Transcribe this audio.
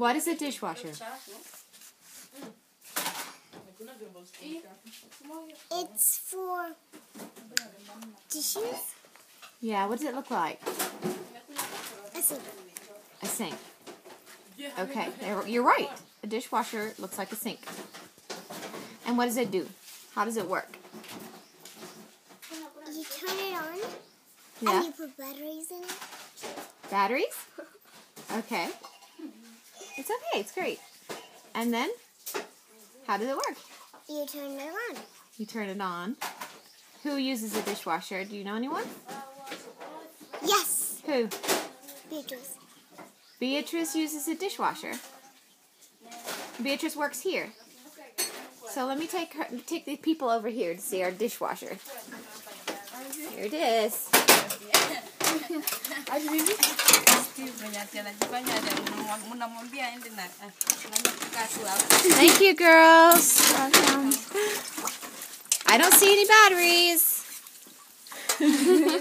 What is a dishwasher? It's for dishes. Yeah, what does it look like? I see. A sink. Okay, you're right. A dishwasher looks like a sink. And what does it do? How does it work? You turn it on Yeah, and you put batteries in it. batteries? Okay. It's okay, it's great. And then, how does it work? You turn it on. You turn it on. Who uses a dishwasher? Do you know anyone? Yes, Who? Beatrice. Beatrice uses a dishwasher. Beatrice works here. So let me take her, take the people over here to see our dishwasher. Here it is. Thank you, girls. I don't see any batteries.